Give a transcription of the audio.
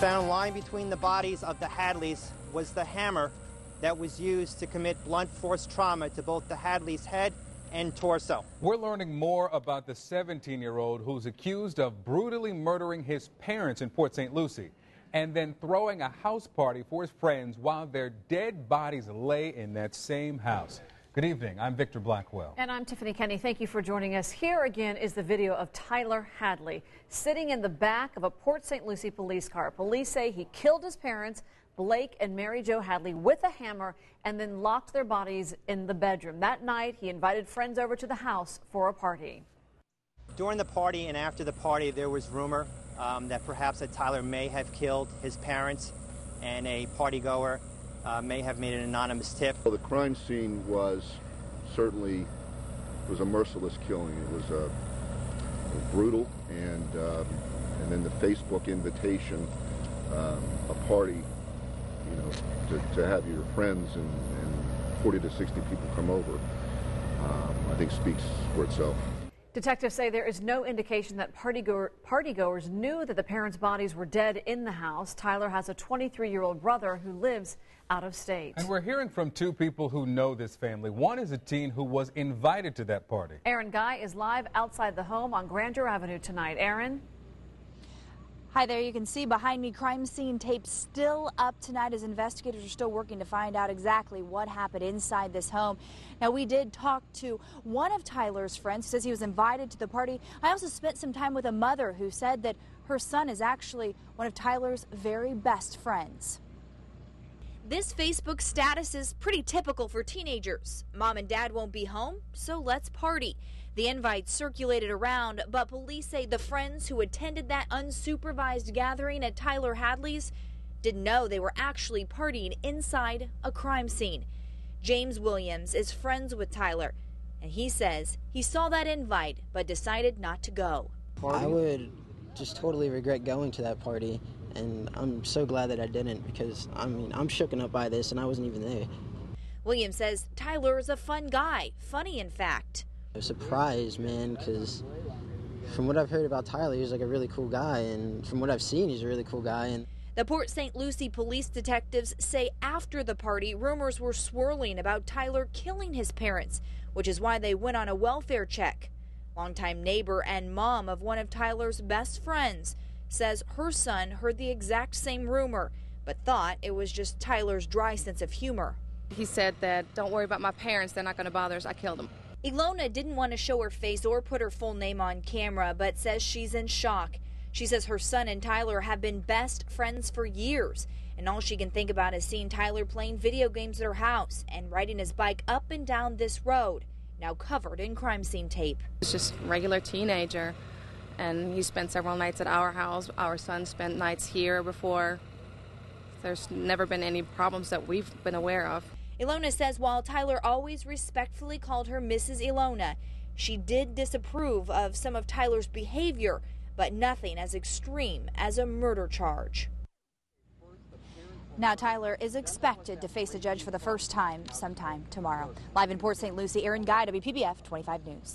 Found lying between the bodies of the Hadleys was the hammer that was used to commit blunt force trauma to both the Hadleys' head and torso. We're learning more about the 17 year old who's accused of brutally murdering his parents in Port St. Lucie and then throwing a house party for his friends while their dead bodies lay in that same house. Good evening. I'm Victor Blackwell. And I'm Tiffany Kenny. Thank you for joining us. Here again is the video of Tyler Hadley sitting in the back of a Port St. Lucie police car. Police say he killed his parents, Blake and Mary Jo Hadley, with a hammer and then locked their bodies in the bedroom. That night, he invited friends over to the house for a party. During the party and after the party, there was rumor um, that perhaps that Tyler may have killed his parents and a partygoer uh, may have made an anonymous tip. Well, the crime scene was certainly was a merciless killing. It was, uh, brutal, and um, and then the Facebook invitation, um, a party, you know, to, to have your friends and, and 40 to 60 people come over, um, I think speaks for itself. Detectives say there is no indication that partygoer, partygoers knew that the parents' bodies were dead in the house. Tyler has a 23 year old brother who lives out of state. And we're hearing from two people who know this family. One is a teen who was invited to that party. Aaron Guy is live outside the home on Grandeur Avenue tonight. Aaron? Hi there, you can see behind me crime scene tape still up tonight as investigators are still working to find out exactly what happened inside this home. Now, we did talk to one of Tyler's friends says he was invited to the party. I also spent some time with a mother who said that her son is actually one of Tyler's very best friends. This Facebook status is pretty typical for teenagers. Mom and dad won't be home, so let's party. The invite circulated around, but police say the friends who attended that unsupervised gathering at Tyler Hadley's didn't know they were actually partying inside a crime scene. James Williams is friends with Tyler, and he says he saw that invite but decided not to go. I would just totally regret going to that party, and I'm so glad that I didn't because I mean I'm shooken up by this and I wasn't even there. Williams says Tyler is a fun guy, funny in fact surprised, man, because from what I've heard about Tyler, he's like a really cool guy, and from what I've seen, he's a really cool guy. And the Port St. Lucie police detectives say after the party, rumors were swirling about Tyler killing his parents, which is why they went on a welfare check. Longtime neighbor and mom of one of Tyler's best friends says her son heard the exact same rumor, but thought it was just Tyler's dry sense of humor. He said that, don't worry about my parents, they're not going to bother us, I killed them. Ilona didn't want to show her face or put her full name on camera, but says she's in shock. She says her son and Tyler have been best friends for years, and all she can think about is seeing Tyler playing video games at her house and riding his bike up and down this road, now covered in crime scene tape. It's just regular teenager, and he spent several nights at our house. Our son spent nights here before. There's never been any problems that we've been aware of. Ilona says while Tyler always respectfully called her Mrs. Ilona, she did disapprove of some of Tyler's behavior, but nothing as extreme as a murder charge. Now, Tyler is expected to face a judge for the first time sometime tomorrow. Live in Port St. Lucie, Aaron Guy, WPBF 25 News.